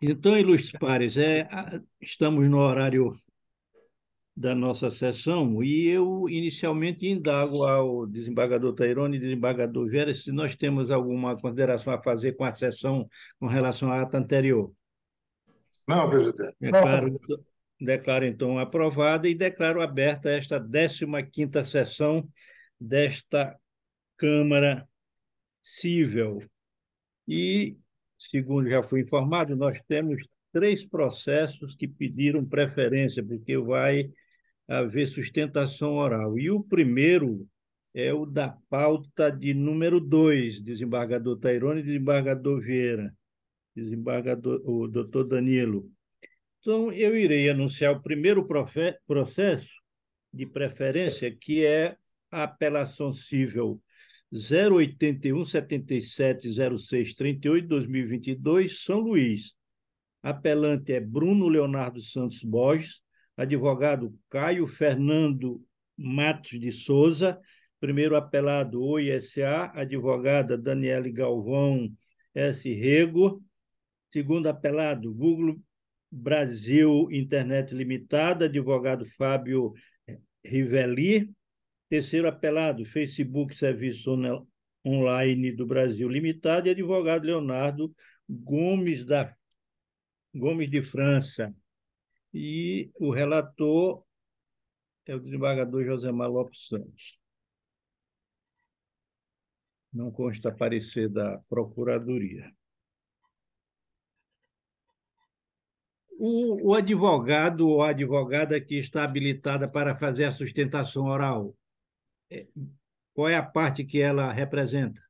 Então, ilustres pares, é, estamos no horário da nossa sessão e eu inicialmente indago ao desembargador Tairone e desembargador Vera se nós temos alguma consideração a fazer com a sessão com relação à ata anterior. Não, presidente. Declaro, Não. declaro então aprovada e declaro aberta esta 15ª sessão desta Câmara Cível. E, segundo já fui informado, nós temos três processos que pediram preferência, porque vai haver sustentação oral. E o primeiro é o da pauta de número 2, desembargador Tairone e desembargador Vieira, desembargador, o doutor Danilo. Então, eu irei anunciar o primeiro processo de preferência, que é a apelação civil 081 77 06 38 2022, São Luís. Apelante é Bruno Leonardo Santos Borges, advogado Caio Fernando Matos de Souza, primeiro apelado OISA, advogada Daniele Galvão S. Rego, segundo apelado Google Brasil Internet Limitada, advogado Fábio Rivelli, terceiro apelado Facebook Serviço Online do Brasil Limitado e advogado Leonardo Gomes da Gomes de França e o relator é o desembargador Josemar Lopes Santos. Não consta parecer da Procuradoria. O, o, advogado ou a advogada que está habilitada para fazer a sustentação oral, qual é a parte que ela representa?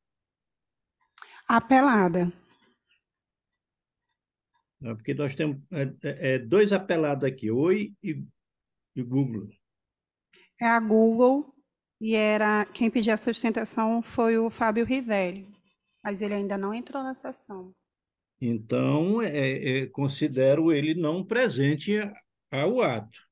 Apelada. Porque nós temos é, é, é, dois apelados aqui, Oi e, e Google. É a Google e era quem pediu a sustentação foi o Fábio Rivelli, mas ele ainda não entrou na sessão. Então, é, é, considero ele não presente ao ato.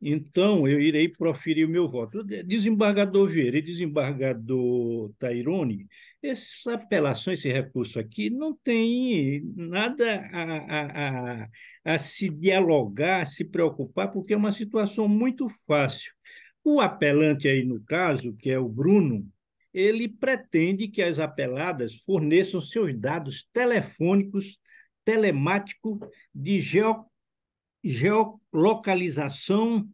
Então, eu irei proferir o meu voto. Desembargador Vieira e desembargador Tairone, essa apelação, esse recurso aqui, não tem nada a, a, a, a se dialogar, a se preocupar, porque é uma situação muito fácil. O apelante aí, no caso, que é o Bruno, ele pretende que as apeladas forneçam seus dados telefônicos, telemáticos, de geo geolocalização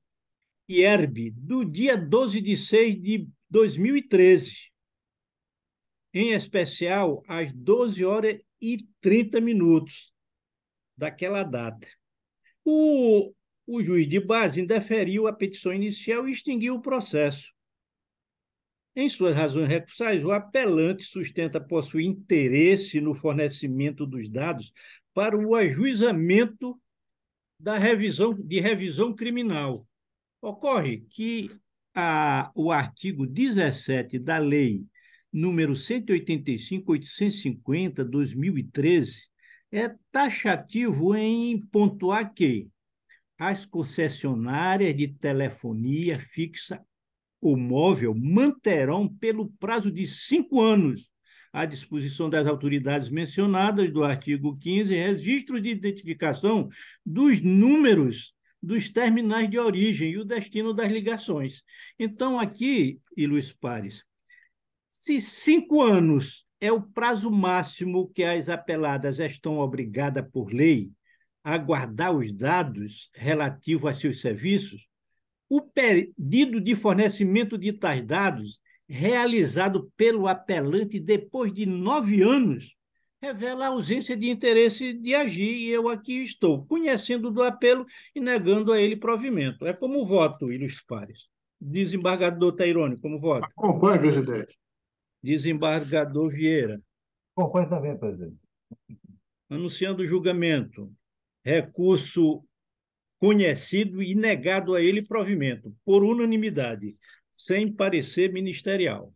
IERB, do dia 12 de 6 de 2013, em especial às 12 horas e 30 minutos daquela data. O, o juiz de base indeferiu a petição inicial e extinguiu o processo. Em suas razões recursais, o apelante sustenta possuir interesse no fornecimento dos dados para o ajuizamento da revisão de revisão criminal. Ocorre que a, o artigo 17 da Lei número 185-850, 2013, é taxativo em pontuar que as concessionárias de telefonia fixa ou móvel manterão, pelo prazo de cinco anos, à disposição das autoridades mencionadas do artigo 15, registro de identificação dos números dos terminais de origem e o destino das ligações. Então, aqui, e Luiz Pares, se cinco anos é o prazo máximo que as apeladas estão obrigadas por lei a guardar os dados relativos a seus serviços, o pedido de fornecimento de tais dados realizado pelo apelante depois de nove anos, revela a ausência de interesse de agir, e eu aqui estou, conhecendo do apelo e negando a ele provimento. É como voto, Ilus Pares. Desembargador Tairone, como voto? Acompanhe, presidente. Desembargador Vieira. Acompanhe também, presidente. Anunciando o julgamento. Recurso conhecido e negado a ele provimento, por unanimidade sem parecer ministerial.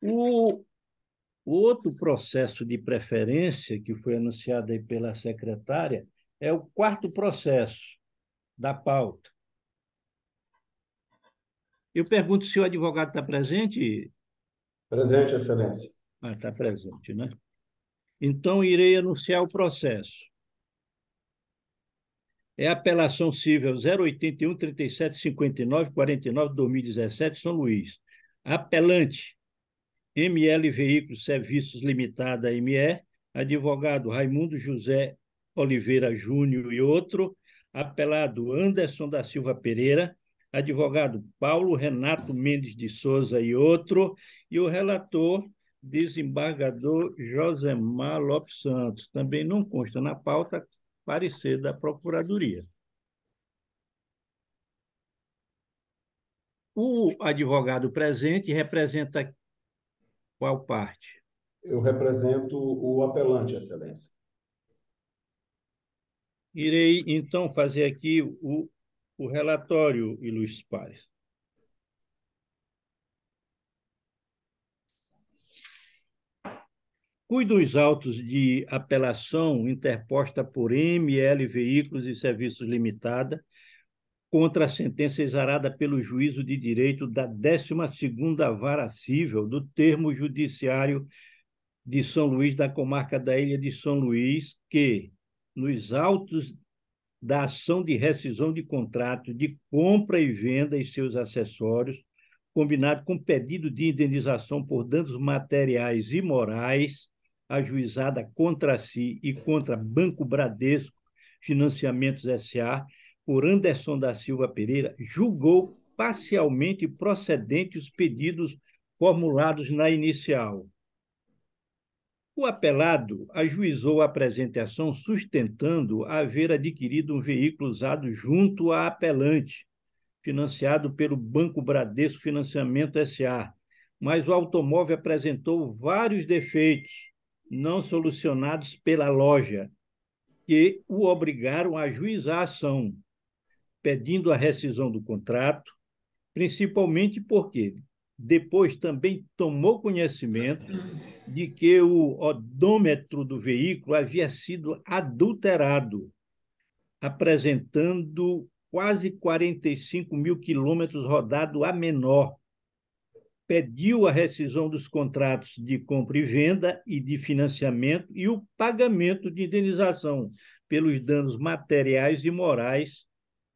O, outro processo de preferência que foi anunciado aí pela secretária é o quarto processo da pauta. Eu pergunto se o advogado está presente. Presente, Excelência. Ah, está presente, né? Então, irei anunciar o processo. É apelação civil 081 37 59 49 2017, São Luís. Apelante ML Veículos Serviços Limitada ME, advogado Raimundo José Oliveira Júnior e outro, apelado Anderson da Silva Pereira, advogado Paulo Renato Mendes de Souza e outro, e o relator desembargador Josemar Lopes Santos. Também não consta na pauta parecer da Procuradoria. O advogado presente representa qual parte? Eu represento o apelante, Excelência. Irei, então, fazer aqui o, o relatório, Ilustres Pares. Cuido dos autos de apelação interposta por ML Veículos e Serviços Limitada contra a sentença exarada pelo juízo de direito da 12ª Vara Cível do Termo Judiciário de São Luís, da comarca da Ilha de São Luís, que, nos autos da ação de rescisão de contrato de compra e venda e seus acessórios, combinado com pedido de indenização por danos materiais e morais, ajuizada contra si e contra Banco Bradesco Financiamentos SA, por Anderson da Silva Pereira, julgou parcialmente procedentes os pedidos formulados na inicial. O apelado ajuizou a apresentação sustentando haver adquirido um veículo usado junto à apelante, financiado pelo Banco Bradesco Financiamento SA, mas o automóvel apresentou vários defeitos, não solucionados pela loja, que o obrigaram a ajuizar a ação, pedindo a rescisão do contrato, principalmente porque depois também tomou conhecimento de que o odômetro do veículo havia sido adulterado, apresentando quase 45 mil quilômetros rodado a menor pediu a rescisão dos contratos de compra e venda e de financiamento e o pagamento de indenização pelos danos materiais e morais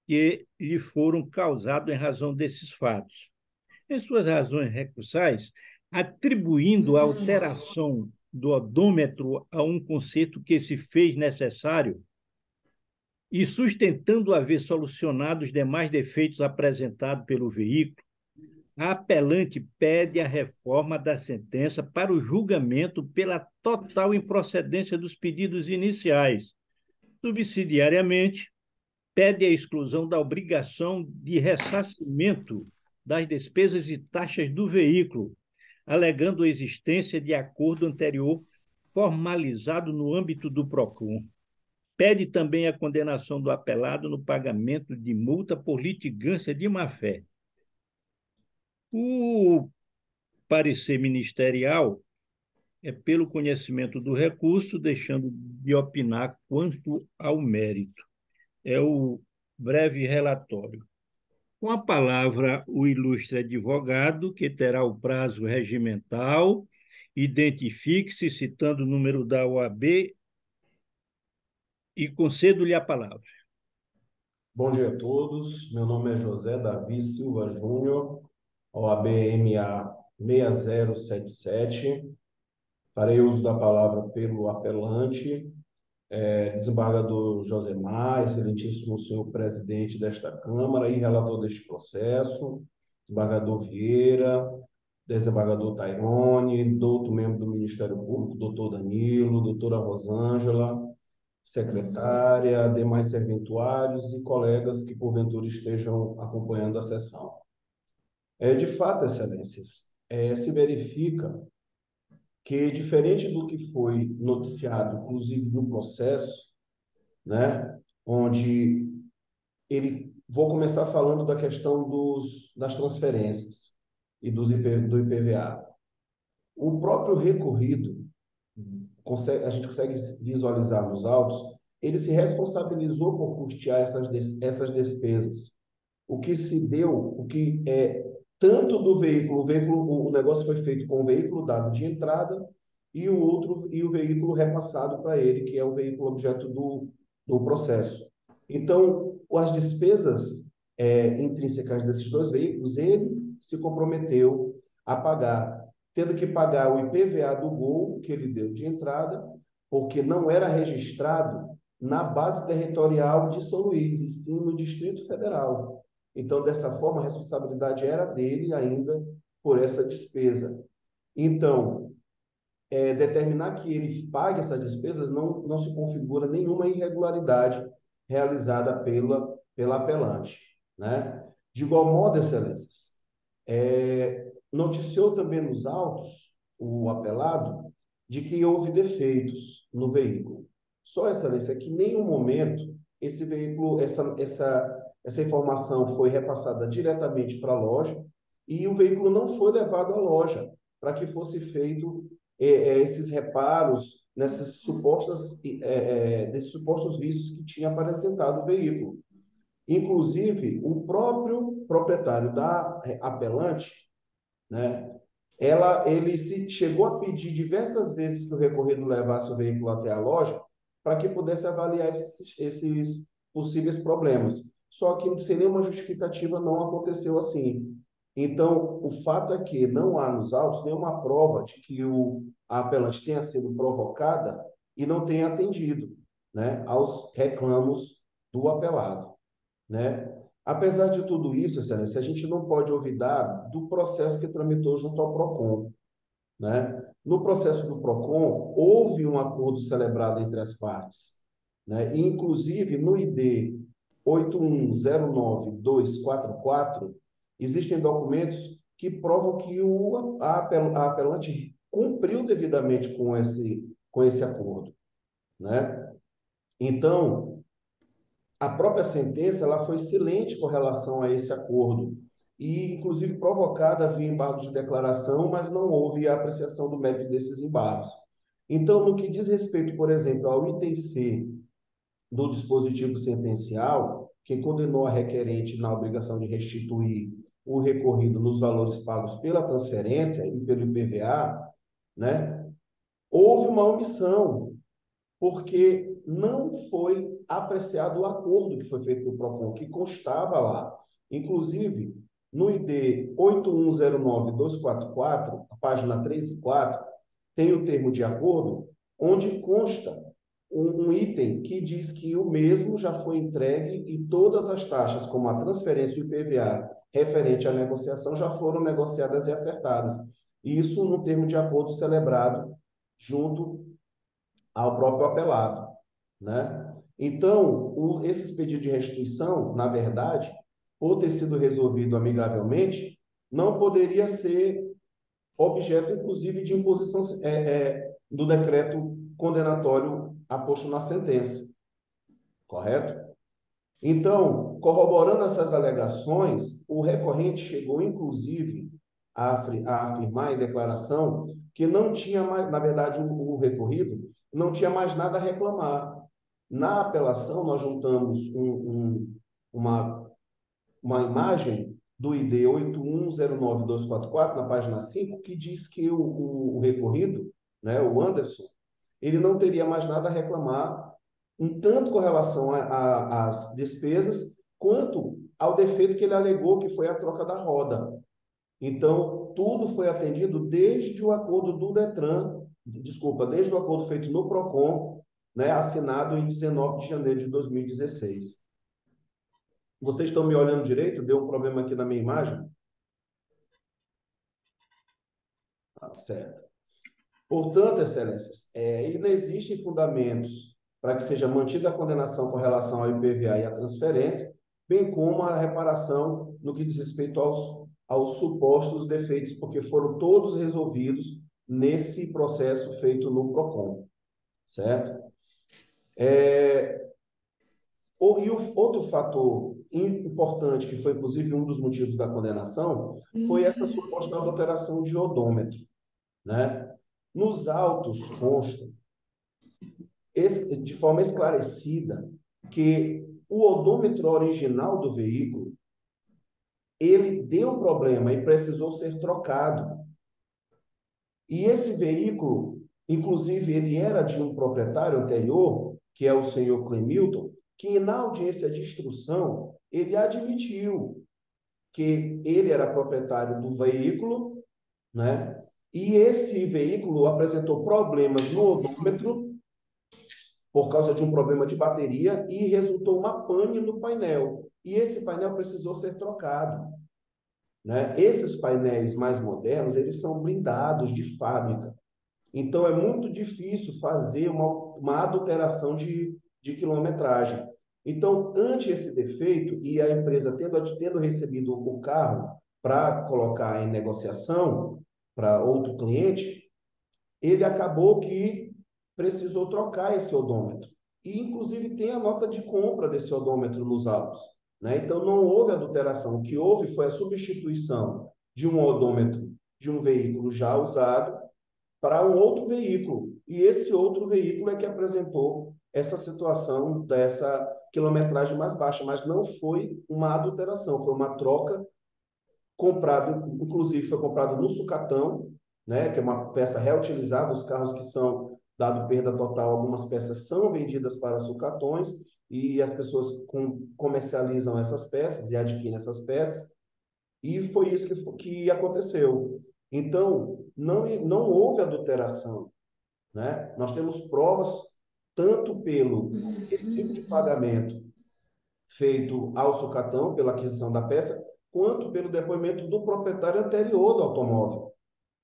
que lhe foram causados em razão desses fatos. Em suas razões recursais, atribuindo a alteração do odômetro a um conceito que se fez necessário e sustentando haver solucionado os demais defeitos apresentados pelo veículo, a apelante pede a reforma da sentença para o julgamento pela total improcedência dos pedidos iniciais. Subsidiariamente, pede a exclusão da obrigação de ressarcimento das despesas e taxas do veículo, alegando a existência de acordo anterior formalizado no âmbito do PROCON. Pede também a condenação do apelado no pagamento de multa por litigância de má-fé o parecer ministerial é pelo conhecimento do recurso, deixando de opinar quanto ao mérito. É o breve relatório. Com a palavra, o ilustre advogado, que terá o prazo regimental, identifique-se citando o número da OAB e concedo-lhe a palavra. Bom dia a todos. Meu nome é José Davi Silva Júnior, OAB-MA 6077. Farei uso da palavra pelo apelante, é, desembargador Josemar, excelentíssimo senhor presidente desta Câmara e relator deste processo, desembargador Vieira, desembargador Tairone, doutor membro do Ministério Público, doutor Danilo, doutora Rosângela, secretária, demais serventuários e colegas que porventura estejam acompanhando a sessão. É, de fato, excelências, é, se verifica que, diferente do que foi noticiado, inclusive no processo, né, onde ele, vou começar falando da questão dos, das transferências e dos IP, do IPVA. O próprio recorrido, a gente consegue visualizar nos autos, ele se responsabilizou por custear essas, essas despesas. O que se deu, o que é tanto do veículo, o veículo, o negócio foi feito com o veículo dado de entrada e o outro e o veículo repassado para ele, que é o veículo objeto do, do processo. Então, as despesas é, intrínsecas desses dois veículos, ele se comprometeu a pagar, tendo que pagar o IPVA do gol que ele deu de entrada, porque não era registrado na base territorial de São Luís, e sim no Distrito Federal. Então, dessa forma, a responsabilidade era dele ainda por essa despesa. Então, é, determinar que ele pague essas despesas não, não se configura nenhuma irregularidade realizada pela, pela apelante. Né? De igual modo, excelências, é, noticiou também nos autos o apelado de que houve defeitos no veículo. Só, excelência, que em nenhum momento esse veículo, essa, essa, essa informação foi repassada diretamente para a loja e o veículo não foi levado à loja para que fosse feito é, é, esses reparos nessas supostas, é, desses supostos vícios que tinha apresentado o veículo. Inclusive, o próprio proprietário da apelante, né, ela, ele se chegou a pedir diversas vezes que o recorrido levasse o veículo até a loja para que pudesse avaliar esses, esses possíveis problemas. Só que sem nenhuma justificativa não aconteceu assim. Então, o fato é que não há nos autos nenhuma prova de que o, a apelante tenha sido provocada e não tenha atendido né, aos reclamos do apelado. Né? Apesar de tudo isso, excelência, a gente não pode olvidar do processo que tramitou junto ao PROCON. Né? No processo do PROCON, houve um acordo celebrado entre as partes. Né? E, inclusive, no ID 8109244, existem documentos que provam que o, a, a apelante cumpriu devidamente com esse, com esse acordo. Né? Então, a própria sentença ela foi silente com relação a esse acordo e, inclusive, provocada via embargo de declaração, mas não houve a apreciação do mérito desses embargos. Então, no que diz respeito, por exemplo, ao item C do dispositivo sentencial, que condenou a requerente na obrigação de restituir o recorrido nos valores pagos pela transferência e pelo IPVA, né? Houve uma omissão, porque não foi apreciado o acordo que foi feito no PROCON, que constava lá. Inclusive, no ID 8109244, página 3 e 4, tem o termo de acordo, onde consta um, um, item que diz que o mesmo já foi entregue e todas as taxas, como a transferência e o IPVA referente à negociação, já foram negociadas e acertadas. Isso no termo de acordo celebrado junto ao próprio apelado. Né? Então, o, esses pedidos de restituição, na verdade, por ter sido resolvido amigavelmente, não poderia ser objeto, inclusive, de imposição é, é, do decreto condenatório aposto na sentença. Correto? Então, corroborando essas alegações, o recorrente chegou, inclusive, a, afirmar em declaração que não tinha mais, na verdade, o, o recorrido não tinha mais nada a reclamar. Na apelação, nós juntamos um, um, uma, uma imagem do ID 8109244, na página 5, que diz que o, o, o recorrido, né, o Anderson, ele não teria mais nada a reclamar, tanto com relação às despesas, quanto ao defeito que ele alegou, que foi a troca da roda. Então, tudo foi atendido desde o acordo do Detran, desculpa, desde o acordo feito no PROCON, né, assinado em 19 de janeiro de 2016. Vocês estão me olhando direito? Deu um problema aqui na minha imagem? Ah, certo. Portanto, excelências, é, não existem fundamentos para que seja mantida a condenação com relação ao IPVA e à transferência, bem como a reparação no que diz respeito aos, aos supostos defeitos, porque foram todos resolvidos nesse processo feito no PROCON, certo? É, o, e o outro fator importante, que foi inclusive um dos motivos da condenação, foi essa uhum. suposta alteração de odômetro. Né? Nos autos consta, de forma esclarecida, que o odômetro original do veículo ele deu problema e precisou ser trocado. E esse veículo Inclusive, ele era de um proprietário anterior, que é o senhor Clemilton, que na audiência de instrução ele admitiu que ele era proprietário do veículo, né? E esse veículo apresentou problemas no odômetro por causa de um problema de bateria e resultou uma pane no painel. E esse painel precisou ser trocado. Né? Esses painéis mais modernos, eles são blindados de fábrica. Então, é muito difícil fazer uma, uma adulteração de, de quilometragem. Então, ante esse defeito e a empresa tendo, tendo recebido o carro para colocar em negociação para outro cliente, ele acabou que precisou trocar esse odômetro. E, inclusive, tem a nota de compra desse odômetro nos autos. Né? Então, não houve adulteração. O que houve foi a substituição de um odômetro de um veículo já usado para um outro veículo. E esse outro veículo é que apresentou essa situação dessa quilometragem mais baixa, mas não foi uma adulteração, foi uma troca comprado, inclusive foi comprado no sucatão, né, que é uma peça reutilizada, os carros que são dado perda total, algumas peças são vendidas para sucatões e as pessoas com, comercializam essas peças e adquirem essas peças. E foi isso que, que aconteceu. Então, não, não houve adulteração. Né? Nós temos provas tanto pelo recibo de pagamento feito ao sucatão pela aquisição da peça, quanto pelo depoimento do proprietário anterior do automóvel,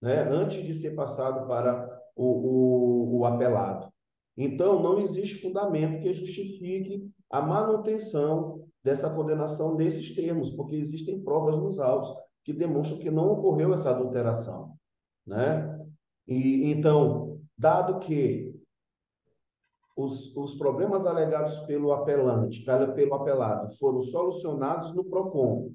né? antes de ser passado para o, o, o apelado. Então, não existe fundamento que justifique a manutenção dessa condenação nesses termos, porque existem provas nos autos que demonstram que não ocorreu essa adulteração, né? E então, dado que os, os problemas alegados pelo apelante, pelo apelado, foram solucionados no PROCON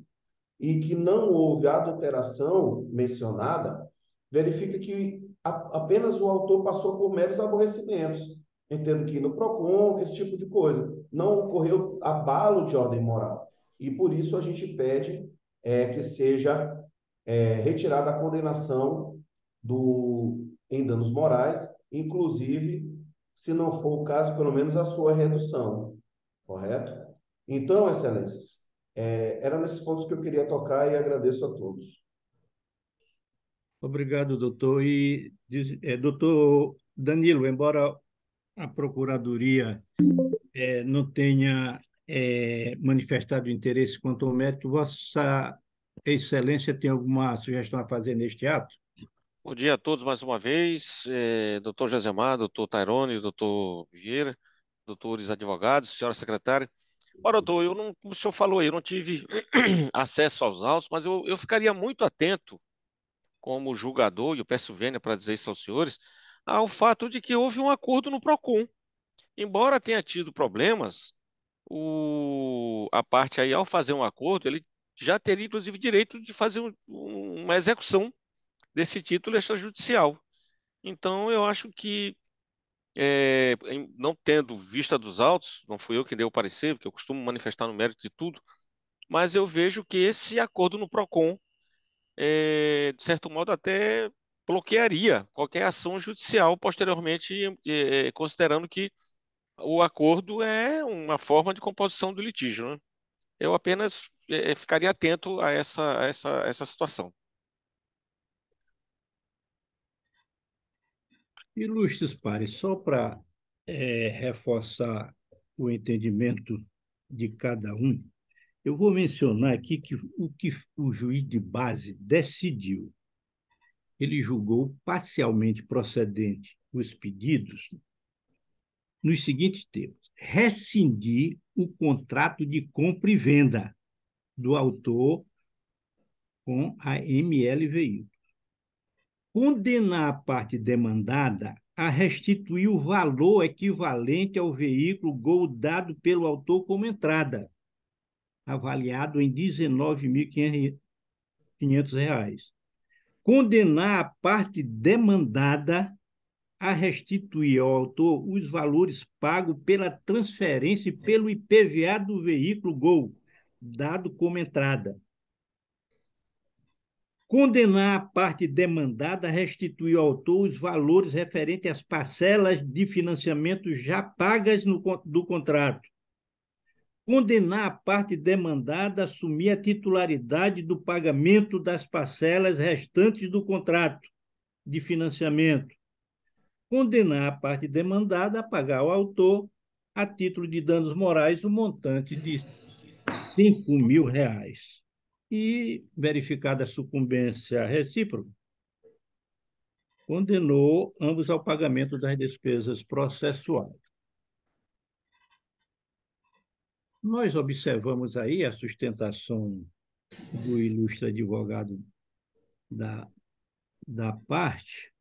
e que não houve adulteração mencionada, verifica que a, apenas o autor passou por meros aborrecimentos. Entendo que no PROCON, esse tipo de coisa. Não ocorreu abalo de ordem moral. E por isso a gente pede é, que seja é, retirada a condenação do, em danos morais, inclusive, se não for o caso, pelo menos a sua redução. Correto? Então, excelências, é, era nesses pontos que eu queria tocar e agradeço a todos. Obrigado, doutor. E, é, doutor Danilo, embora a Procuradoria é, não tenha é, manifestado interesse quanto ao mérito, Vossa Excelência tem alguma sugestão a fazer neste ato? Bom dia a todos mais uma vez, é, doutor Josemar, doutor Tairone, doutor Vieira, doutores advogados, senhora secretária. Doutor, eu não, como o senhor falou eu não tive acesso aos autos, mas eu, eu ficaria muito atento, como julgador, e eu peço vênia para dizer isso aos senhores, ao fato de que houve um acordo no PROCON. Embora tenha tido problemas, o, a parte aí, ao fazer um acordo, ele já teria, inclusive, direito de fazer um, uma execução desse título extrajudicial. Então, eu acho que, é, não tendo vista dos autos, não fui eu que dei o parecer, porque eu costumo manifestar no mérito de tudo, mas eu vejo que esse acordo no PROCON, é, de certo modo, até bloquearia qualquer ação judicial posteriormente, é, considerando que o acordo é uma forma de composição do litígio. Né? Eu apenas é, ficaria atento a essa, a essa, a essa situação. Ilustres pares, só para é, reforçar o entendimento de cada um, eu vou mencionar aqui que o que o juiz de base decidiu, ele julgou parcialmente procedente os pedidos nos seguintes termos: rescindir o contrato de compra e venda do autor com a ML Veículos. Condenar a parte demandada a restituir o valor equivalente ao veículo Gol dado pelo autor como entrada, avaliado em R$ 19.500. Condenar a parte demandada a restituir ao autor os valores pagos pela transferência e pelo IPVA do veículo Gol, dado como entrada. Condenar a parte demandada a restituir ao autor os valores referentes às parcelas de financiamento já pagas no, do contrato, condenar a parte demandada a assumir a titularidade do pagamento das parcelas restantes do contrato de financiamento, condenar a parte demandada a pagar ao autor, a título de danos morais, o montante de 5 mil reais e, verificada a sucumbência recíproca, condenou ambos ao pagamento das despesas processuais. Nós observamos aí a sustentação do ilustre advogado da, da parte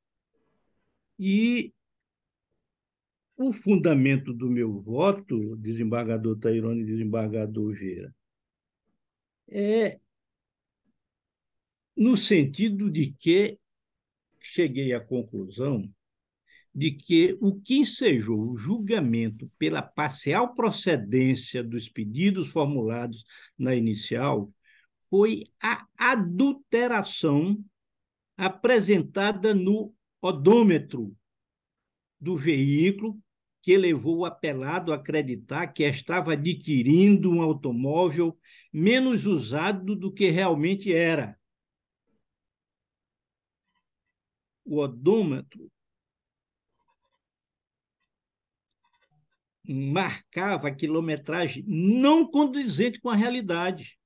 e o fundamento do meu voto, desembargador Tairone e desembargador Vieira, é no sentido de que cheguei à conclusão de que o que ensejou o julgamento pela parcial procedência dos pedidos formulados na inicial foi a adulteração apresentada no odômetro do veículo que levou o apelado a acreditar que estava adquirindo um automóvel menos usado do que realmente era. O odômetro marcava a quilometragem não condizente com a realidade.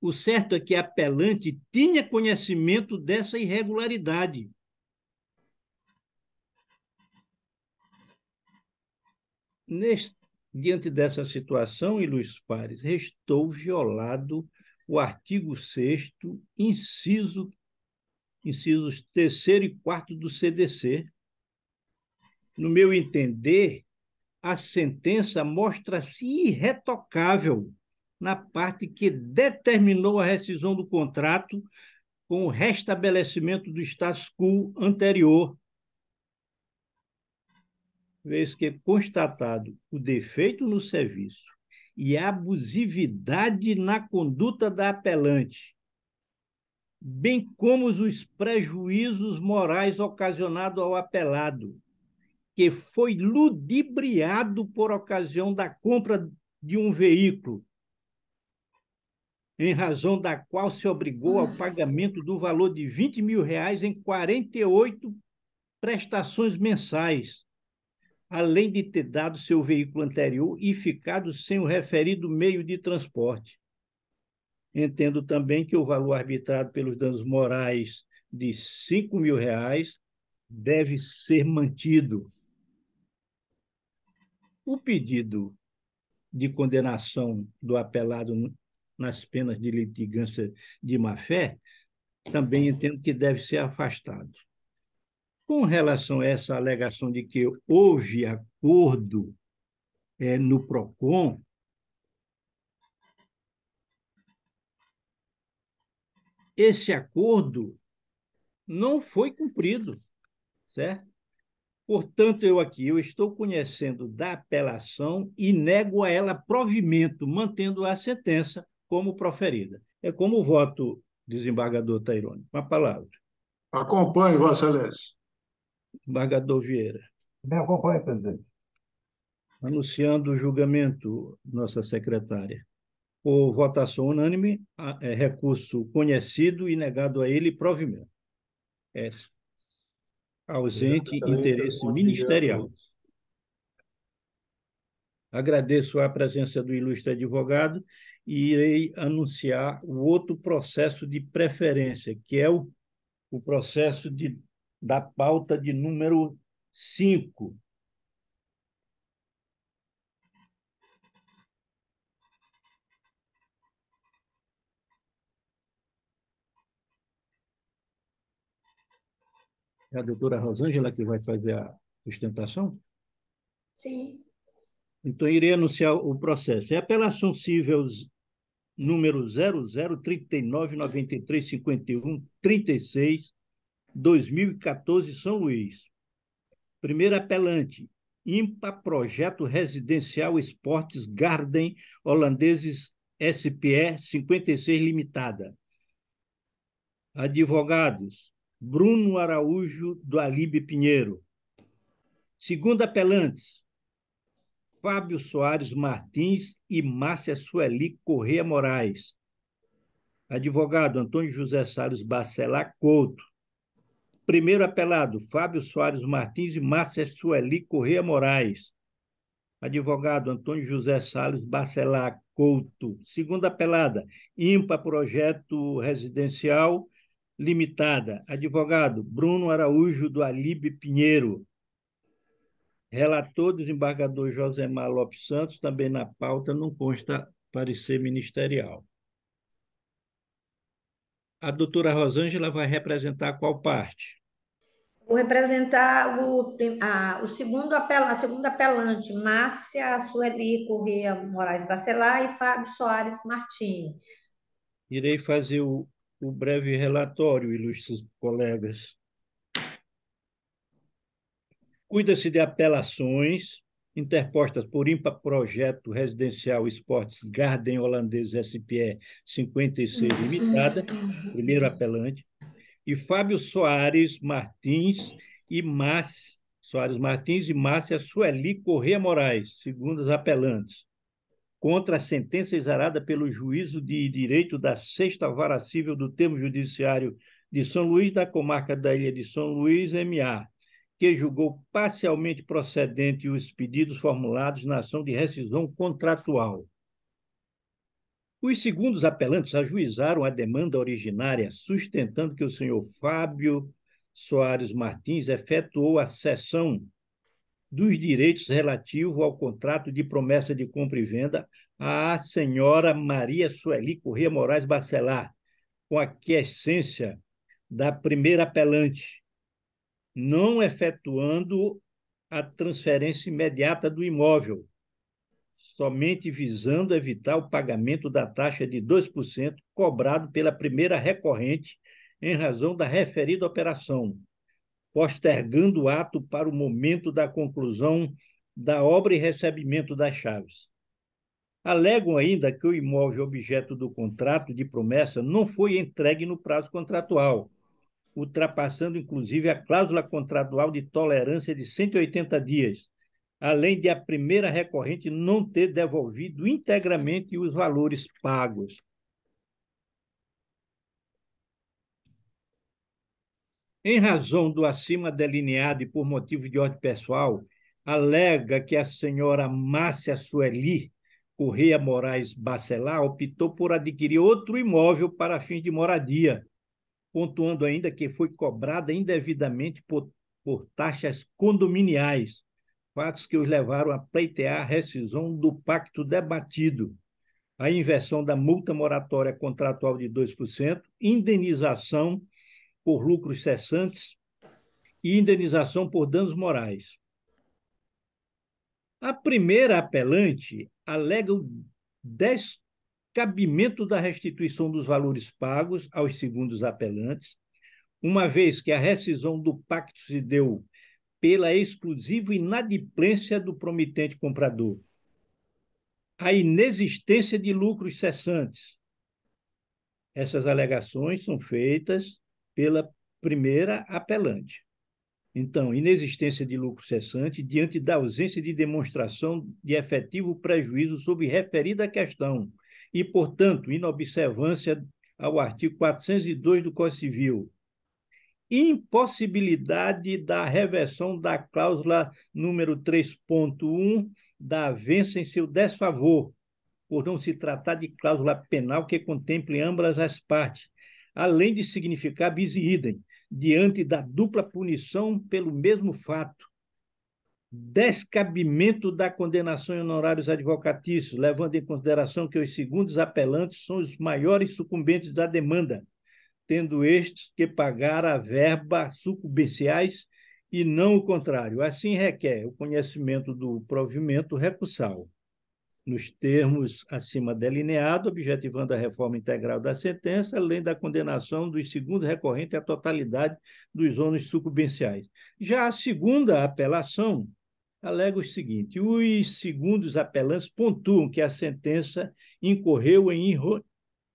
O certo é que a apelante tinha conhecimento dessa irregularidade. Neste, diante dessa situação, Luiz Pares, restou violado o artigo 6 inciso incisos terceiro e quarto do CDC. No meu entender, a sentença mostra-se irretocável na parte que determinou a rescisão do contrato com o restabelecimento do status quo anterior, vez que constatado o defeito no serviço e a abusividade na conduta da apelante, bem como os prejuízos morais ocasionados ao apelado, que foi ludibriado por ocasião da compra de um veículo, em razão da qual se obrigou ao pagamento do valor de 20 mil reais em 48 prestações mensais, além de ter dado seu veículo anterior e ficado sem o referido meio de transporte. Entendo também que o valor arbitrado pelos danos morais de 5 mil reais deve ser mantido. O pedido de condenação do apelado nas penas de litigância de má-fé também entendo que deve ser afastado. Com relação a essa alegação de que houve acordo é, no PROCON, esse acordo não foi cumprido, certo? Portanto, eu aqui eu estou conhecendo da apelação e nego a ela provimento, mantendo a sentença como proferida. É como o voto, desembargador Tairone. Com a palavra. Acompanhe, Vossa Excelência. Desembargador Vieira. Me acompanhe, presidente. Anunciando o julgamento, nossa secretária por votação unânime, é, recurso conhecido e negado a ele provimento. É, ausente interesse ministerial. Agradeço a presença do ilustre advogado e irei anunciar o outro processo de preferência, que é o, o processo de, da pauta de número 5, É a doutora Rosângela que vai fazer a sustentação? Sim. Então, irei anunciar o processo. É apelação civil número 0039935136, 2014, São Luís. Primeiro apelante, IMPA Projeto Residencial Esportes Garden Holandeses SPE 56 Limitada. Advogados: Bruno Araújo do Alibe Pinheiro. Segundo apelantes: Fábio Soares Martins e Márcia Sueli Correia Moraes. Advogado Antônio José Salles Bacelar Couto. Primeiro apelado, Fábio Soares Martins e Márcia Sueli Correia Moraes. Advogado Antônio José Salles Bacelar Couto. Segunda apelada, IMPA Projeto Residencial Limitada. Advogado Bruno Araújo do Alibe Pinheiro. Relator, desembargador Josemar Lopes Santos, também na pauta não consta parecer ministerial. A doutora Rosângela vai representar qual parte? Vou representar o, a, o segundo apel, a segunda apelante, Márcia Sueli Corrêa Moraes Bacelar e Fábio Soares Martins. Irei fazer o, o breve relatório, ilustres colegas. Cuida-se de apelações interpostas por IMPA Projeto Residencial Esportes Garden Holandês SPE 56 Limitada, primeiro apelante, e Fábio Soares Martins e Márcia Soares Martins e Márcia Sueli Corrêa Moraes, segundo os apelantes, contra a sentença exarada pelo Juízo de Direito da Sexta Vara Civil do Termo Judiciário de São Luís, da comarca da Ilha de São Luís, MA, que julgou parcialmente procedente os pedidos formulados na ação de rescisão contratual. Os segundos apelantes ajuizaram a demanda originária, sustentando que o senhor Fábio Soares Martins efetuou a cessão dos direitos relativos ao contrato de promessa de compra e venda à senhora Maria Sueli Corrêa Moraes Bacelar, com a quiescência da primeira apelante, não efetuando a transferência imediata do imóvel, somente visando evitar o pagamento da taxa de 2% cobrado pela primeira recorrente em razão da referida operação, postergando o ato para o momento da conclusão da obra e recebimento das chaves. Alegam ainda que o imóvel objeto do contrato de promessa não foi entregue no prazo contratual, ultrapassando inclusive a cláusula contratual de tolerância de 180 dias, além de a primeira recorrente não ter devolvido integralmente os valores pagos. Em razão do acima delineado e por motivo de ordem pessoal, alega que a senhora Márcia Sueli Correia Moraes Bacelar optou por adquirir outro imóvel para fins de moradia, pontuando ainda que foi cobrada indevidamente por, por taxas condominiais, fatos que os levaram a pleitear a rescisão do pacto debatido, a inversão da multa moratória contratual de 2%, indenização por lucros cessantes e indenização por danos morais. A primeira apelante alega o cabimento da restituição dos valores pagos aos segundos apelantes, uma vez que a rescisão do pacto se deu pela exclusiva inadimplência do promitente comprador, a inexistência de lucros cessantes. Essas alegações são feitas pela primeira apelante. Então, inexistência de lucro cessante diante da ausência de demonstração de efetivo prejuízo sobre referida questão, e, portanto, inobservância ao artigo 402 do Código Civil. Impossibilidade da reversão da cláusula número 3.1 da avença em seu desfavor, por não se tratar de cláusula penal que contemple ambas as partes, além de significar bis idem, diante da dupla punição pelo mesmo fato, descabimento da condenação em honorários advocatícios, levando em consideração que os segundos apelantes são os maiores sucumbentes da demanda, tendo estes que pagar a verba sucumbenciais e não o contrário. Assim requer o conhecimento do provimento recursal, nos termos acima delineado, objetivando a reforma integral da sentença, além da condenação dos segundos recorrentes à totalidade dos ônus sucumbenciais. Já a segunda apelação alega o seguinte: os segundos apelantes pontuam que a sentença incorreu em erro,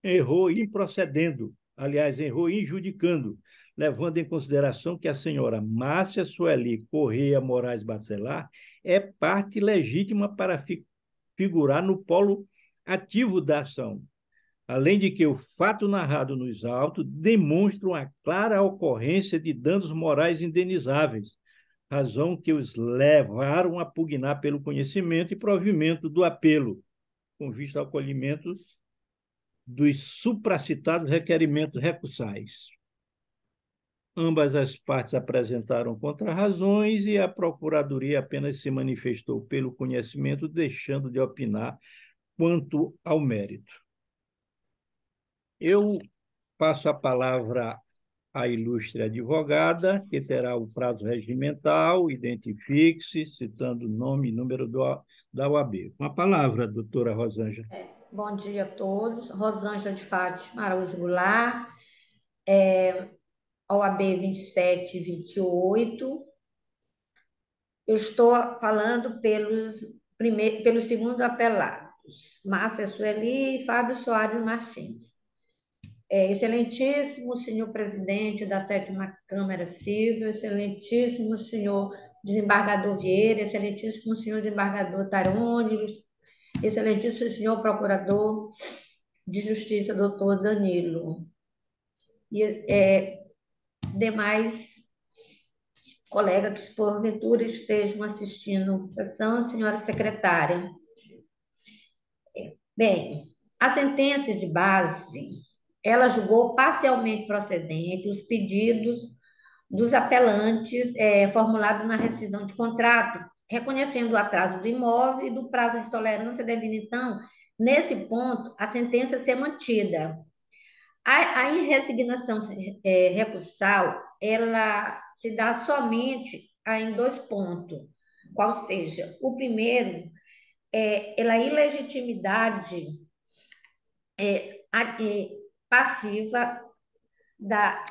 erro improcedendo, aliás, errou injudicando, levando em consideração que a senhora Márcia Sueli Correia Moraes Bacelar é parte legítima para fi figurar no polo ativo da ação, além de que o fato narrado nos autos demonstra uma clara ocorrência de danos morais indenizáveis, razão que os levaram a pugnar pelo conhecimento e provimento do apelo, com vista ao acolhimento dos supracitados requerimentos recursais. Ambas as partes apresentaram contrarrazões e a Procuradoria apenas se manifestou pelo conhecimento, deixando de opinar quanto ao mérito. Eu passo a palavra à ilustre advogada, que terá o prazo regimental, identifique-se, citando o nome e número do, da UAB. Com a palavra, doutora Rosângela. É, bom dia a todos. Rosângela de Fátima Araújo Goulart, é, OAB 2728. Eu estou falando pelos, primeiro, pelo segundo apelados, Márcia Sueli e Fábio Soares Martins. É, excelentíssimo senhor presidente da sétima Câmara Civil, excelentíssimo senhor desembargador Vieira, excelentíssimo senhor desembargador Tarone, excelentíssimo senhor procurador de justiça, doutor Danilo. E é, demais colegas que porventura estejam assistindo a sessão, senhora secretária. Bem, a sentença de base, ela julgou parcialmente procedente os pedidos dos apelantes é, formulados na rescisão de contrato, reconhecendo o atraso do imóvel e do prazo de tolerância devendo, então, nesse ponto, a sentença ser mantida. A, a resignação é, recursal, ela se dá somente em dois pontos, qual seja, o primeiro é ela ilegitimidade é, é, passiva da,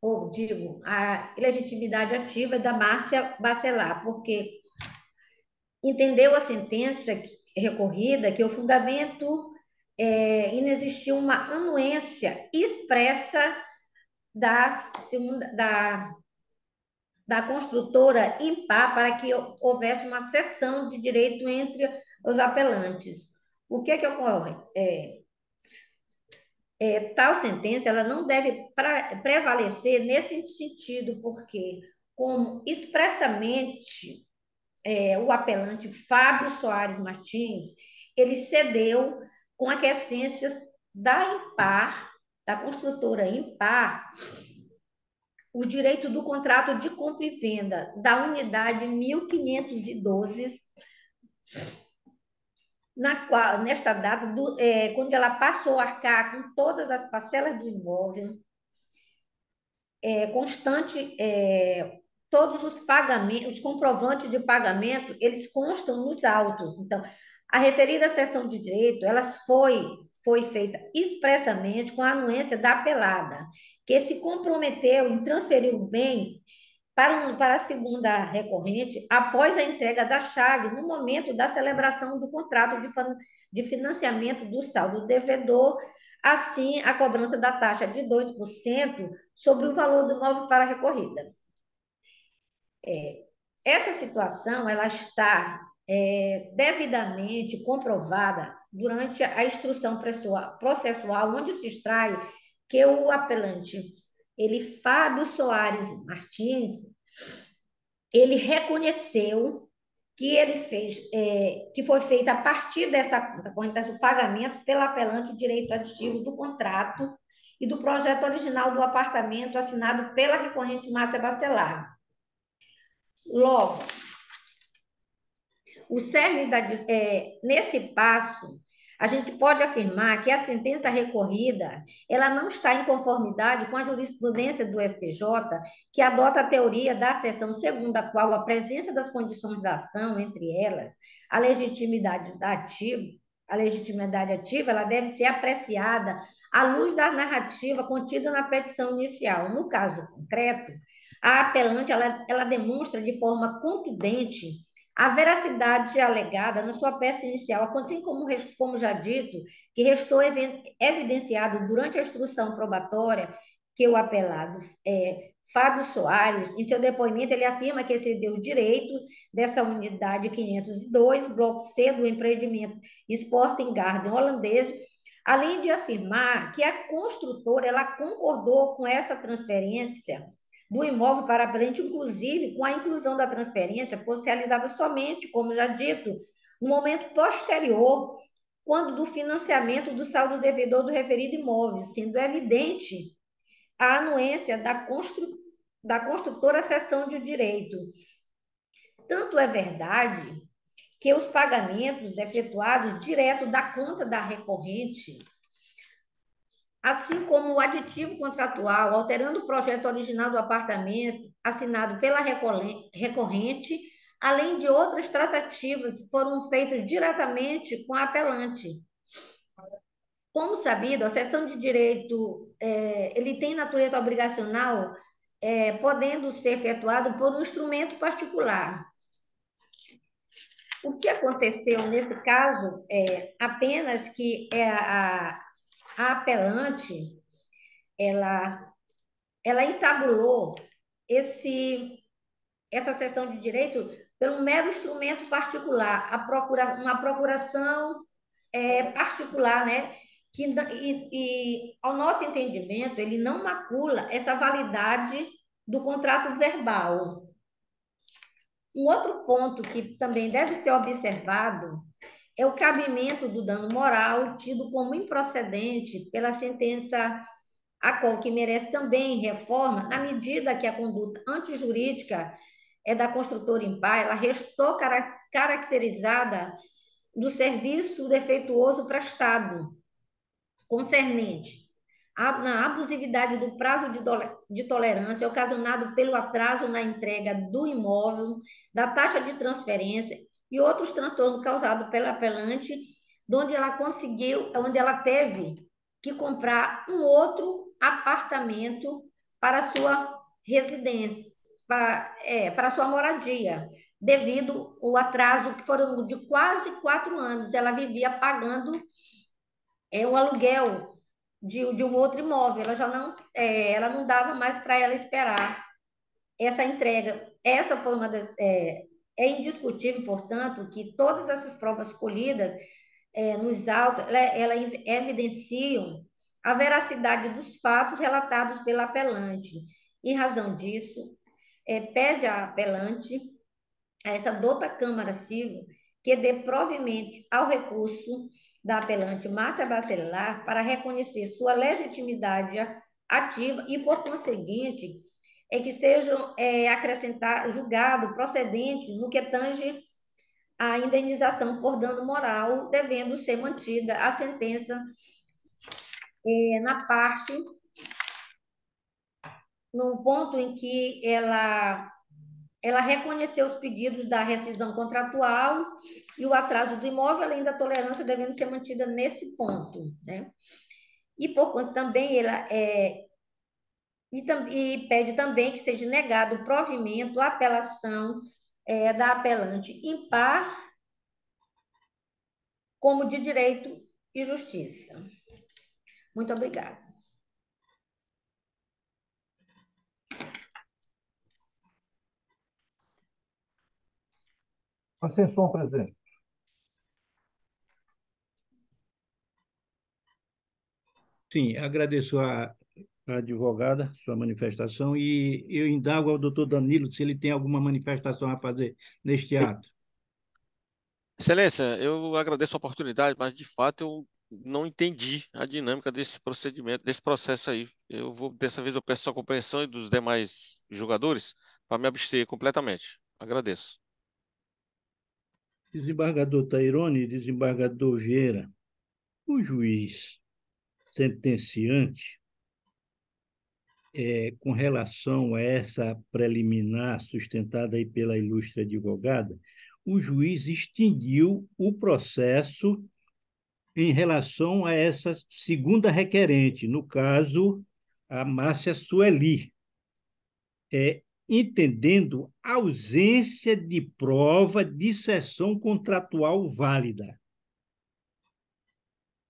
ou digo, a ilegitimidade ativa da Márcia Bacelar, porque entendeu a sentença recorrida que o fundamento é, inexistiu uma anuência expressa da, da, da construtora impar para que houvesse uma cessão de direito entre os apelantes. O que, que ocorre? É, é, tal sentença ela não deve pra, prevalecer nesse sentido, porque, como expressamente é, o apelante Fábio Soares Martins, ele cedeu com aquiescências da Impar, da construtora Impar, o direito do contrato de compra e venda da unidade 1512, na qual, nesta data, do, é, quando ela passou a arcar com todas as parcelas do imóvel, é, constante, é, todos os pagamentos, os comprovantes de pagamento, eles constam nos autos. Então, a referida sessão de direito, ela foi, foi feita expressamente com a anuência da apelada, que se comprometeu em transferir o bem para, um, para a segunda recorrente após a entrega da chave no momento da celebração do contrato de, de financiamento do saldo devedor, assim a cobrança da taxa de 2% sobre o valor do imóvel para a recorrida. É, essa situação ela está é, devidamente comprovada durante a instrução processual, onde se extrai que o apelante, ele Fábio Soares Martins, ele reconheceu que ele fez, é, que foi feito a partir dessa conta, do pagamento pelo apelante o direito aditivo do contrato e do projeto original do apartamento assinado pela recorrente Márcia Bacelar. Logo, o cerne da, é, nesse passo, a gente pode afirmar que a sentença recorrida ela não está em conformidade com a jurisprudência do STJ, que adota a teoria da seção segundo a qual a presença das condições da ação, entre elas a legitimidade ativa, a legitimidade ativa, ela deve ser apreciada à luz da narrativa contida na petição inicial. No caso concreto, a apelante ela, ela demonstra de forma contundente A veracidade alegada na sua peça inicial, assim como, como já dito, que restou evidenciado durante a instrução probatória que o apelado é, Fábio Soares, em seu depoimento, ele afirma que excedeu o direito dessa unidade 502, bloco C do empreendimento Sporting Garden holandês, além de afirmar que a construtora ela concordou com essa transferência do imóvel para frente, inclusive com a inclusão da transferência, fosse realizada somente, como já dito, no momento posterior, quando do financiamento do saldo devedor do referido imóvel, sendo evidente a anuência da, constru... da construtora seção de direito. Tanto é verdade que os pagamentos efetuados direto da conta da recorrente assim como o aditivo contratual, alterando o projeto original do apartamento, assinado pela recorrente, além de outras tratativas, foram feitas diretamente com a apelante. Como sabido, a sessão de direito é, ele tem natureza obrigacional, é, podendo ser efetuado por um instrumento particular. O que aconteceu nesse caso é apenas que é a, a apelante ela, ela entabulou esse, essa sessão de direito pelo mero instrumento particular, a procura, uma procuração é, particular, né? Que, e, e, ao nosso entendimento, ele não macula essa validade do contrato verbal. Um outro ponto que também deve ser observado é o cabimento do dano moral tido como improcedente pela sentença a qual que merece também reforma, na medida que a conduta antijurídica é da construtora impar, ela restou caracterizada do serviço defeituoso prestado, concernente na abusividade do prazo de tolerância ocasionado pelo atraso na entrega do imóvel, da taxa de transferência e outros transtornos causados pela apelante, onde ela conseguiu, onde ela teve que comprar um outro apartamento para sua residência, para, é, para sua moradia, devido ao atraso que foram de quase quatro anos. Ela vivia pagando é, o aluguel de, de um outro imóvel. Ela já não, é, ela não dava mais para ela esperar essa entrega. Essa foi uma das, é, é indiscutível, portanto, que todas essas provas colhidas é, nos autos, ela, ela evidenciam a veracidade dos fatos relatados pela apelante. Em razão disso, é, pede à apelante, a essa dota Câmara Civil, que dê provimento ao recurso da apelante Márcia Bacelar para reconhecer sua legitimidade ativa e, por conseguinte, é que sejam é, acrescentar julgado procedente no que tange a indenização por dano moral, devendo ser mantida a sentença é, na parte no ponto em que ela ela reconheceu os pedidos da rescisão contratual e o atraso do imóvel, além da tolerância devendo ser mantida nesse ponto, né? E por quanto também ela é, e, e pede também que seja negado o provimento, a apelação é, da apelante impar, como de direito e justiça. Muito obrigada. Ascensão, presidente. Sim, agradeço a advogada, sua manifestação, e eu indago ao doutor Danilo se ele tem alguma manifestação a fazer neste ato. Excelência, eu agradeço a oportunidade, mas de fato eu não entendi a dinâmica desse procedimento, desse processo aí. Eu vou, dessa vez eu peço sua compreensão e dos demais jogadores para me abster completamente. Agradeço. Desembargador Tairone, desembargador Vieira, o juiz sentenciante é, com relação a essa preliminar sustentada aí pela ilustre advogada, o juiz extinguiu o processo em relação a essa segunda requerente, no caso, a Márcia Sueli. É, entendendo ausência de prova de sessão contratual válida.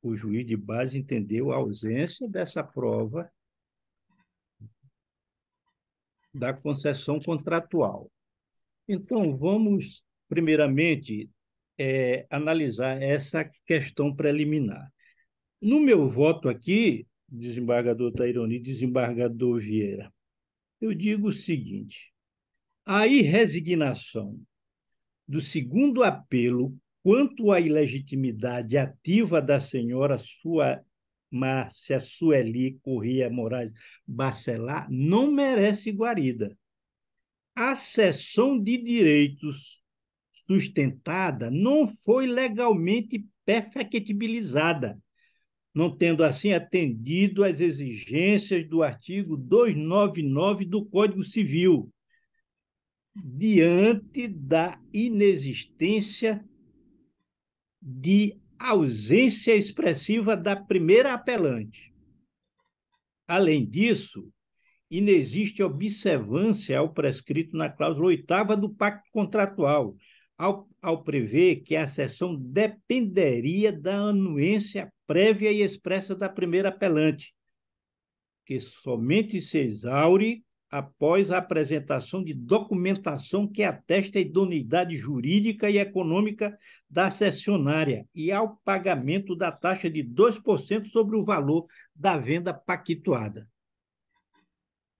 O juiz de base entendeu a ausência dessa prova da concessão contratual. Então, vamos, primeiramente, é, analisar essa questão preliminar. No meu voto aqui, desembargador Taironi, desembargador Vieira, eu digo o seguinte: a irresignação do segundo apelo quanto à ilegitimidade ativa da senhora sua Márcia Sueli Corrêa Moraes Bacelar não merece guarida. A cessão de direitos sustentada não foi legalmente perfectibilizada, não tendo assim atendido às exigências do artigo 299 do Código Civil, diante da inexistência de ausência expressiva da primeira apelante. Além disso, inexiste observância ao prescrito na cláusula oitava do pacto contratual, ao, ao prever que a sessão dependeria da anuência prévia e expressa da primeira apelante, que somente se exaure após a apresentação de documentação que atesta a idoneidade jurídica e econômica da cessionária e ao pagamento da taxa de 2% sobre o valor da venda pactuada.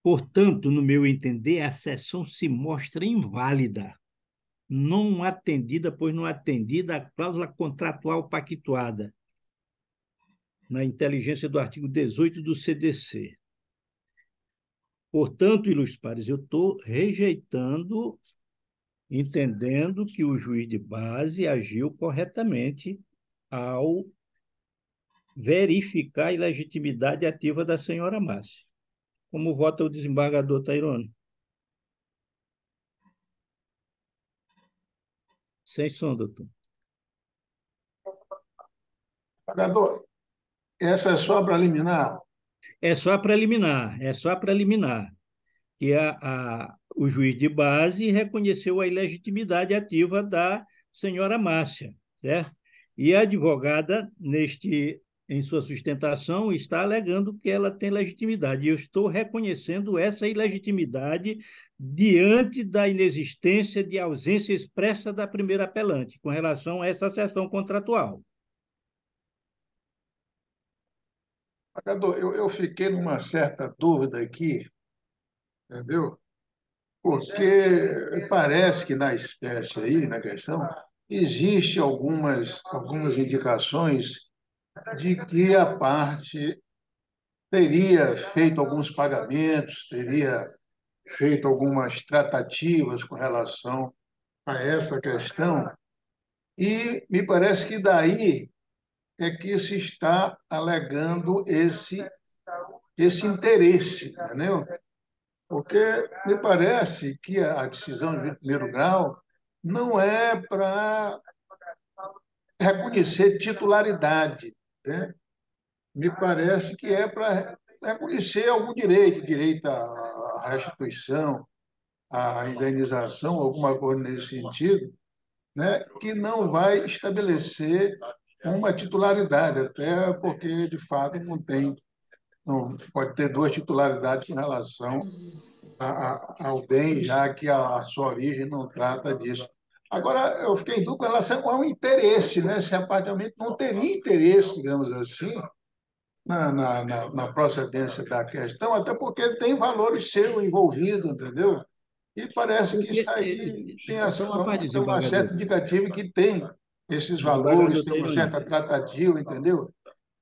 Portanto, no meu entender, a sessão se mostra inválida, não atendida, pois não atendida a cláusula contratual pactuada, na inteligência do artigo 18 do CDC. Portanto, ilustres pares, eu estou rejeitando, entendendo que o juiz de base agiu corretamente ao verificar a ilegitimidade ativa da senhora Márcia. Como vota o desembargador Tairone? Sem som, doutor. Desembargador, essa é só para eliminar é só preliminar, é só preliminar, que a, a, o juiz de base reconheceu a ilegitimidade ativa da senhora Márcia, certo? E a advogada, neste, em sua sustentação, está alegando que ela tem legitimidade. E eu estou reconhecendo essa ilegitimidade diante da inexistência de ausência expressa da primeira apelante com relação a essa sessão contratual. Eu, eu fiquei numa certa dúvida aqui, entendeu? Porque parece que na espécie aí, na questão, existe algumas, algumas indicações de que a parte teria feito alguns pagamentos, teria feito algumas tratativas com relação a essa questão, e me parece que daí é que se está alegando esse, esse interesse, entendeu? Porque me parece que a decisão de primeiro grau não é para reconhecer titularidade, né? me parece que é para reconhecer algum direito, direito à restituição, à indenização, alguma coisa nesse sentido, né? que não vai estabelecer uma titularidade, até porque, de fato, não tem, não pode ter duas titularidades em relação a, a, ao bem, já que a, a, sua origem não trata disso. Agora, eu fiquei em dúvida com relação ao interesse, né? se aparentemente não teria interesse, digamos assim, na, na, na, na procedência da questão, até porque tem valores seus envolvidos, entendeu? E parece que isso aí tem, essa, tem uma certa indicativa que tem esses valores, tem uma certa tratativa, entendeu?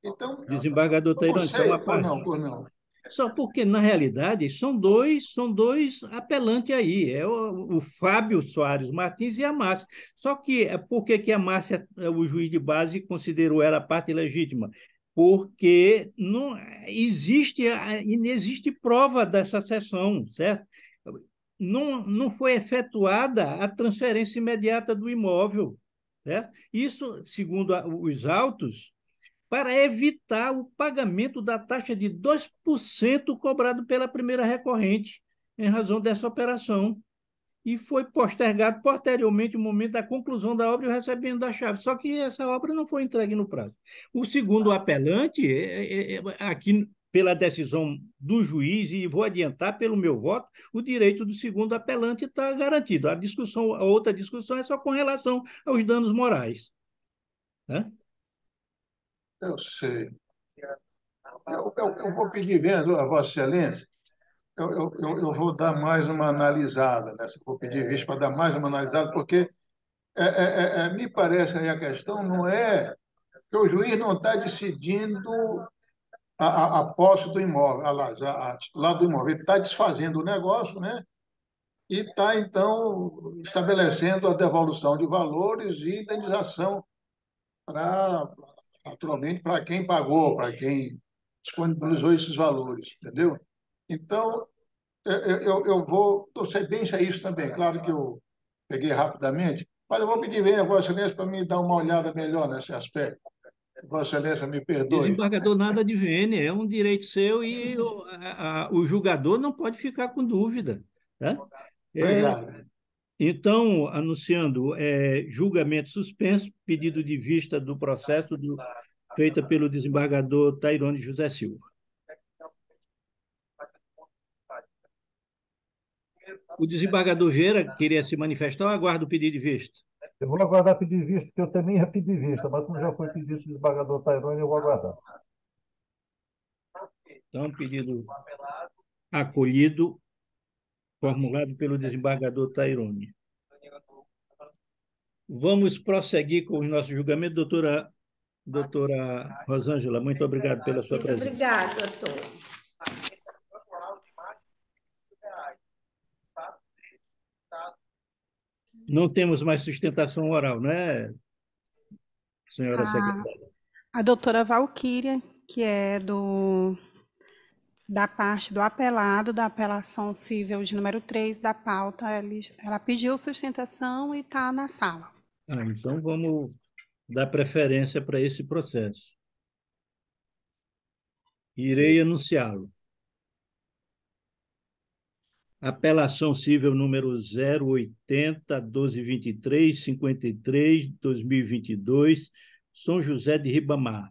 Então, desembargador Tairão, só uma parte. Não, por não. Só porque, na realidade, são dois, são dois apelantes aí. É o, o Fábio Soares Martins e a Márcia. Só que é por que a Márcia, o juiz de base, considerou ela parte legítima? Porque não existe, inexiste prova dessa sessão, certo? Não, não foi efetuada a transferência imediata do imóvel. Certo? Isso, segundo os autos, para evitar o pagamento da taxa de 2% cobrado pela primeira recorrente. em razão dessa operação e foi postergado posteriormente o momento da conclusão da obra e o recebimento da chave. Só que essa obra não foi entregue no prazo. O segundo apelante, é, é, é, aqui pela decisão do juiz, e vou adiantar pelo meu voto, o direito do segundo apelante está garantido. A discussão, a outra discussão é só com relação aos danos morais. Né? Eu sei. Eu, eu, eu vou pedir mesmo a Vossa Excelência, eu, eu, eu vou dar mais uma analisada nessa, vou pedir visto para dar mais uma analisada, porque é, é, é, é, me parece aí a questão não é que o juiz não está decidindo a, a, a posse do imóvel, a, a titular do imóvel, ele está desfazendo o negócio, né? E está, então, estabelecendo a devolução de valores e indenização para, naturalmente, para quem pagou, para quem disponibilizou esses valores, entendeu? Então, eu, eu vou torcer bem a isso também. Claro que eu peguei rapidamente, mas eu vou pedir bem a Vossa Excelência para me dar uma olhada melhor nesse aspecto. Vossa Excelência me perdoe. Desembargador nada de VN, é um direito seu e o, a, a, o julgador não pode ficar com dúvida. Tá? Obrigado. É, então, anunciando é, julgamento suspenso, pedido de vista do processo do, feita pelo desembargador Tairone José Silva. O desembargador Vieira queria se manifestar ou aguarda o pedido de vista? Eu vou aguardar pedido de vista, que eu também ia pedir vista, mas como já foi pedido do desembargador Tairone, eu vou aguardar. Então, pedido acolhido, formulado pelo desembargador Tairone. Vamos prosseguir com o nosso julgamento, doutora, doutora Rosângela. Muito obrigado pela sua Muito presença. obrigada, doutor. Não temos mais sustentação oral, né, senhora Ah. secretária? A doutora Valquíria, que é do da parte do apelado da apelação civil de número 3 da pauta, ela pediu sustentação e está na sala. Ah, então vamos dar preferência para esse processo. Irei anunciá-lo. Apelação civil número 080 1223 53 2022, São José de Ribamar.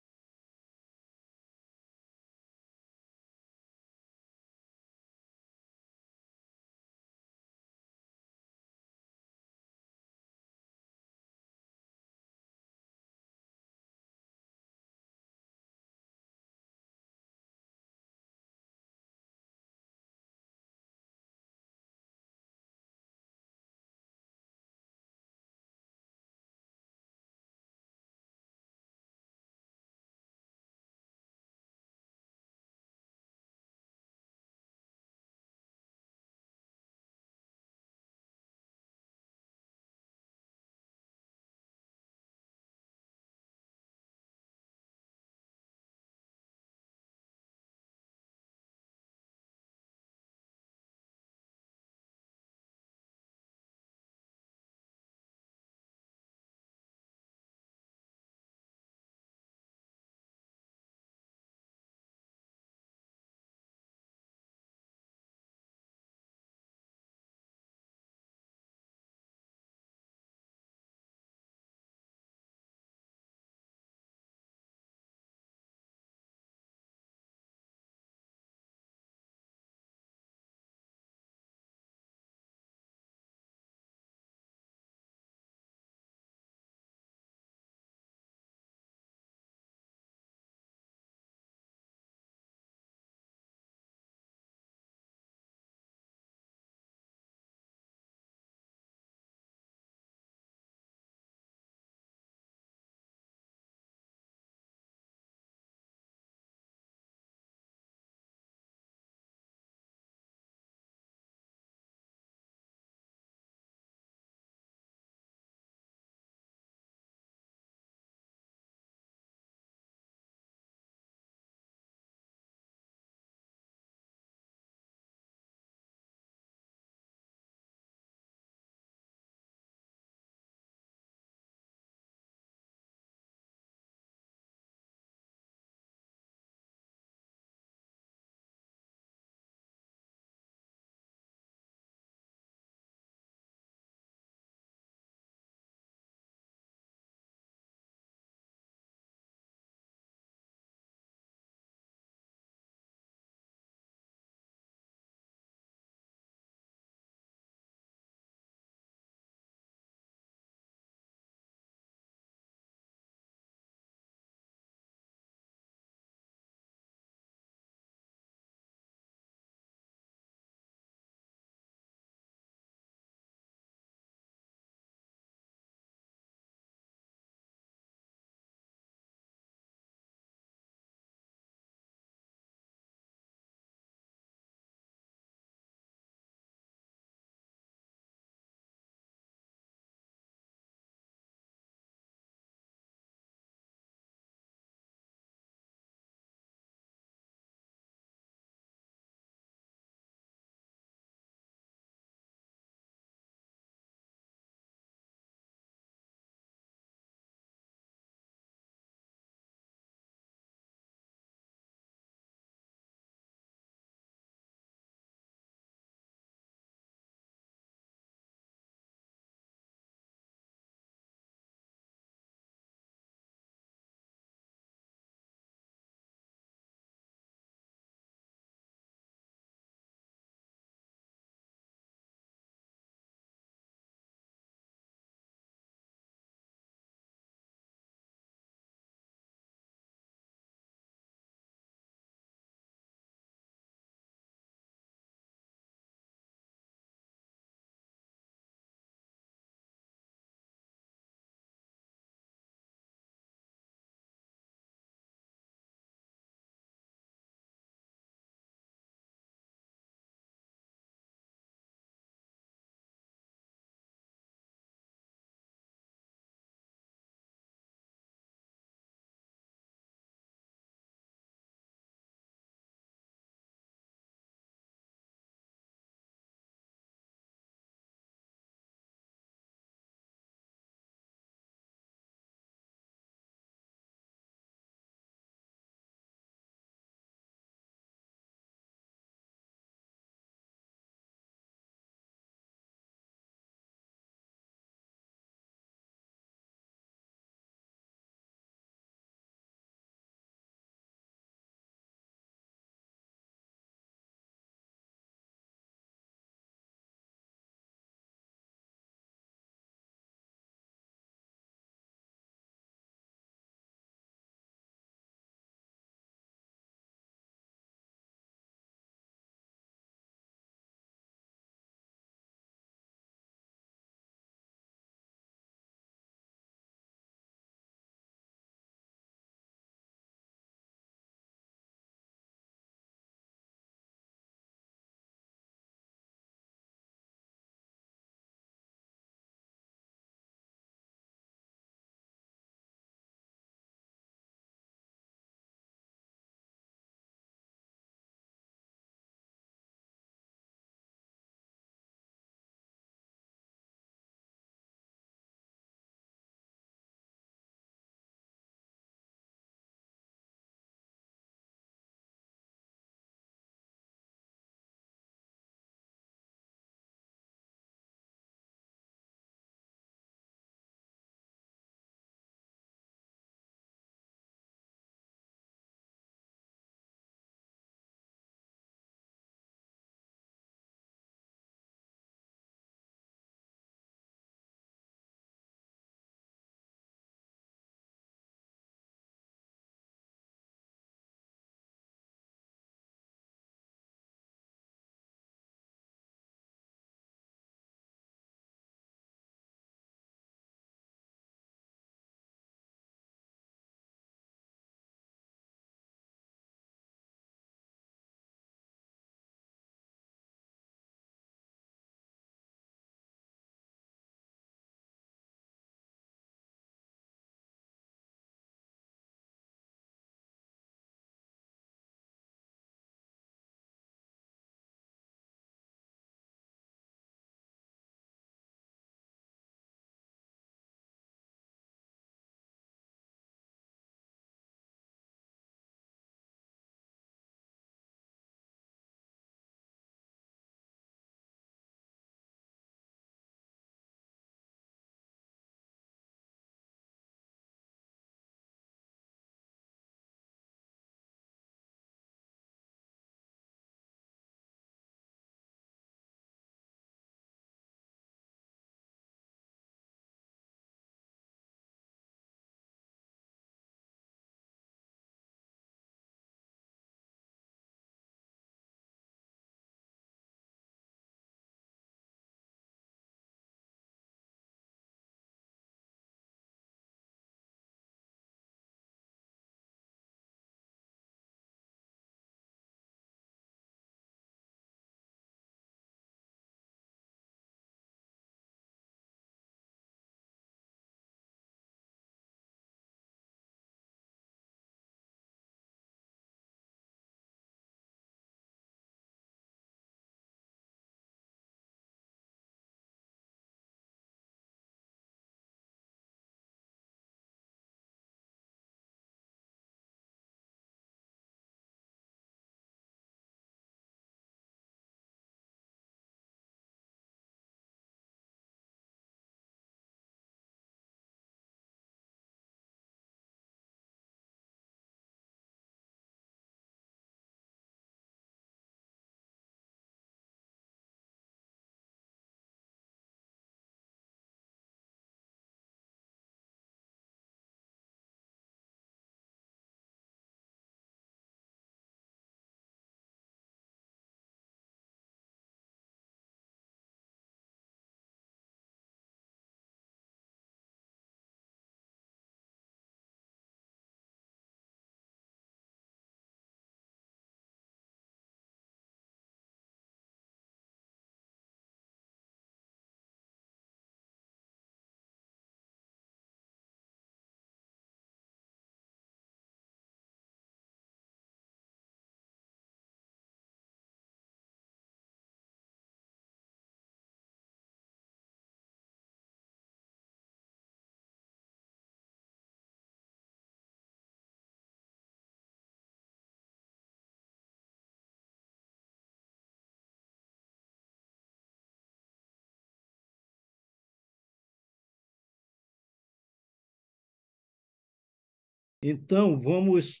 Então, vamos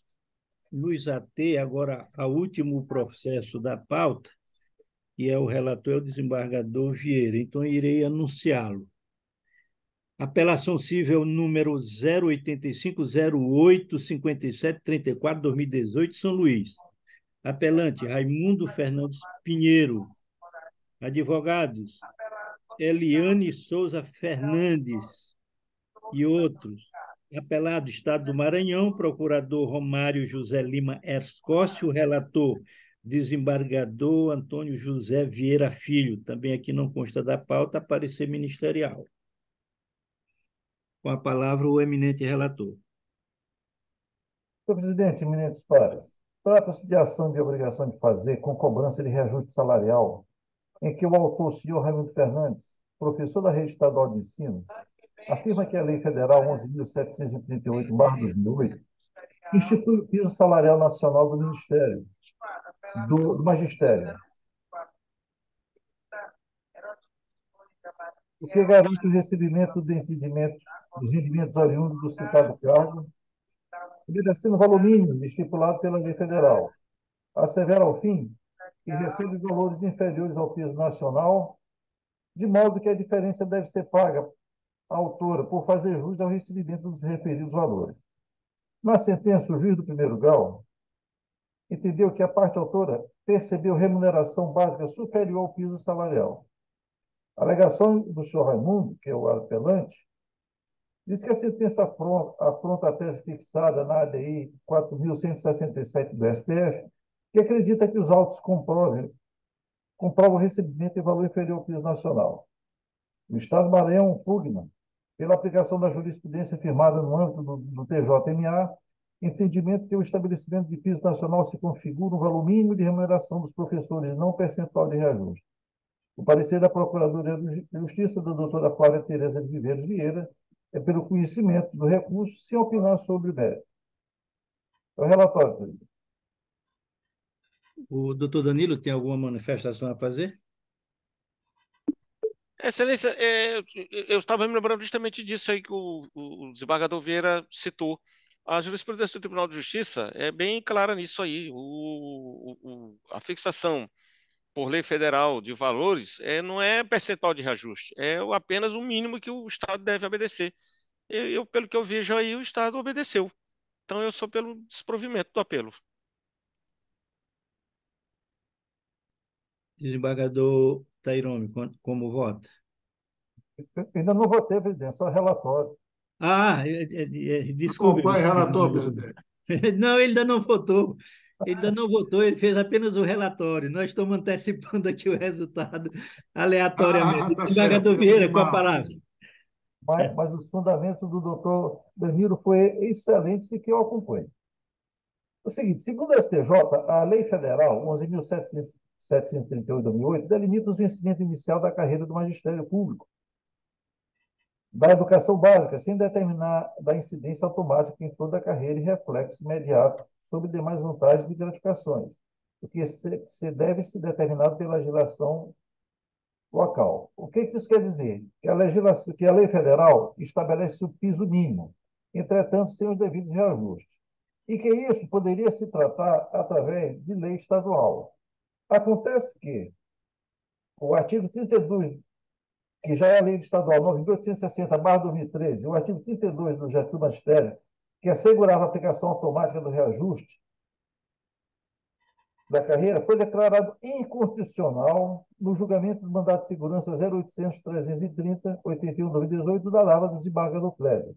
nos ater agora ao último processo da pauta, que é o relator é o desembargador Vieira. Então, irei anunciá-lo. Apelação civil número 085085734-2018, São Luís. Apelante Raimundo Fernandes Pinheiro. Advogados Eliane Souza Fernandes e outros. Apelado Estado do Maranhão, procurador Romário José Lima Erscócio, relator desembargador Antônio José Vieira Filho, também aqui não consta da pauta, parecer ministerial. Com a palavra o eminente relator. Senhor presidente, eminentes pares, trata-se de ação de obrigação de fazer com cobrança de reajuste salarial, em que o autor, senhor Raimundo Fernandes, professor da rede estadual de ensino, afirma que a Lei Federal 11.738-2008 institui o piso salarial nacional do Ministério, do, do magistério. O que garante o recebimento do entendimento dos rendimentos oriundos do citado cargo, obedecendo o valor mínimo estipulado pela lei federal. Assevera, ao fim, que recebe valores inferiores ao piso nacional, de modo que a diferença deve ser paga à autora por fazer jus ao recebimento dos referidos valores. Na sentença, o juiz do primeiro grau entendeu que a parte autora percebeu remuneração básica superior ao piso salarial. A alegação do senhor Raimundo, que é o apelante, diz que a sentença afronta a tese fixada na ADI 4.167 do STF, que acredita que os autos comprovem, comprovam o recebimento de valor inferior ao piso nacional. O Estado do Maranhão pugna pela aplicação da jurisprudência firmada no âmbito do, do TJMA entendimento que o estabelecimento de piso nacional se configura um valor mínimo de remuneração dos professores, não percentual de reajuste. O parecer da Procuradoria de Justiça, da doutora Flávia Tereza de Viveiros Vieira, é pelo conhecimento do recurso, sem opinar sobre o mérito. É o relatório, presidente. O doutor Danilo tem alguma manifestação a fazer? Excelência, é, eu estava me lembrando justamente disso aí que o, o desembargador Vieira citou a jurisprudência do Tribunal de Justiça é bem clara nisso aí. O, o, a fixação por lei federal de valores é, não é percentual de reajuste, é apenas o mínimo que o Estado deve obedecer. Eu, eu, pelo que eu vejo aí, o Estado obedeceu. Então, eu sou pelo desprovimento do apelo. Desembargador Tairome, como vota? Ainda não votei, presidente, só relatório. Ah, é, é, é, desculpe. Acompanhe relator, presidente. Não, ele ainda não votou. Ele ainda não votou, ele fez apenas o relatório. Nós estamos antecipando aqui o resultado aleatoriamente. Ah, tá Desembargador Vieira, com a palavra. Mas, mas os fundamentos do doutor Danilo foi excelente e que eu acompanho. O seguinte, segundo a STJ, a Lei Federal 11.738-2008 delimita os vencimentos inicial da carreira do magistério público da educação básica, sem determinar da incidência automática em toda a carreira e reflexo imediato sobre demais vantagens e gratificações, o que se, se deve ser determinado pela legislação local. O que isso quer dizer? Que a, legislação, que a lei federal estabelece o piso mínimo, entretanto, sem os devidos reajustes, e que isso poderia se tratar através de lei estadual. Acontece que o artigo 32 que já é a lei estadual 9.860-2013, o artigo 32 do Getúlio Magistério, que assegurava a aplicação automática do reajuste da carreira, foi declarado inconstitucional no julgamento do mandato de segurança 0800-330-81-2018 da Lava do desembargador Kleber.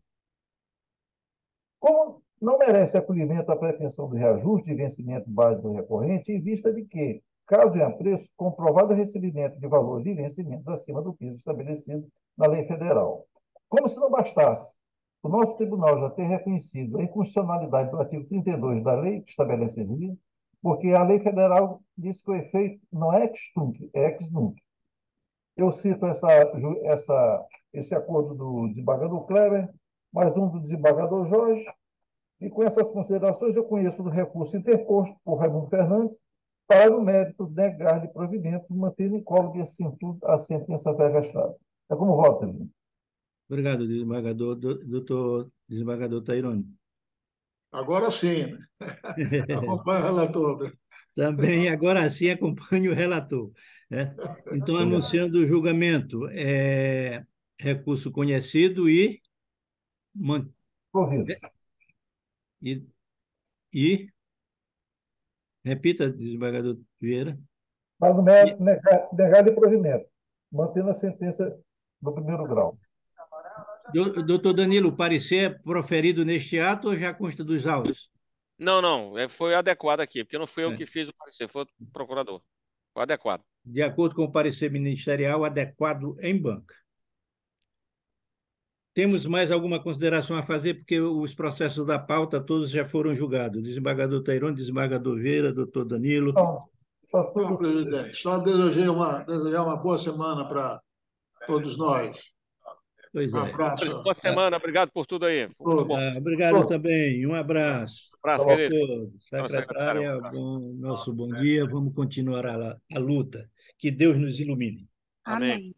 Como não merece acolhimento a pretensão do reajuste de vencimento básico recorrente, em vista de que caso em apreço, comprovado recebimento de valores de vencimentos acima do piso estabelecido na lei federal. Como se não bastasse o nosso tribunal já ter reconhecido a inconstitucionalidade do artigo 32 da lei que estabelece a porque a lei federal diz que o efeito não é ex tunc, é ex nunc. Eu cito essa, essa, esse acordo do desembargador Kleber, mais um do desembargador Jorge, e com essas considerações eu conheço do recurso interposto por Raimundo Fernandes para o mérito negar de provimento, mantendo incólume assim tudo a sentença pré gastada. É como vota. Obrigado, desembargador. Doutor desembargador Tairone. Agora sim, né? acompanha o relator. Também, agora sim, acompanhe o relator. Né? Então, anunciando o julgamento, é, recurso conhecido e, man- Provido. e, e repita, desembargador Vieira. Mas no mérito negar, negar de provimento, mantendo a sentença do primeiro grau. Do- Doutor Danilo, o parecer é proferido neste ato ou já consta dos autos? Não, não, é, foi adequado aqui, porque não fui eu É. que fiz o parecer, foi o procurador. Foi adequado. De acordo com o parecer ministerial, adequado em banca. Temos mais alguma consideração a fazer, porque os processos da pauta todos já foram julgados. Desembargador Tairone, desembargador Vieira, doutor Danilo. Está Não, tudo presidente, só desejei uma, desejar uma boa semana para todos nós. Pois Um é. abraço. Boa semana, obrigado por tudo aí. Bom. Ah, obrigado também. Um abraço. abraço, Tá bom. querido. todos. Nossa, Secretária, um bom, nosso bom dia. Vamos continuar a, a luta. Que Deus nos ilumine. Amém. Amém.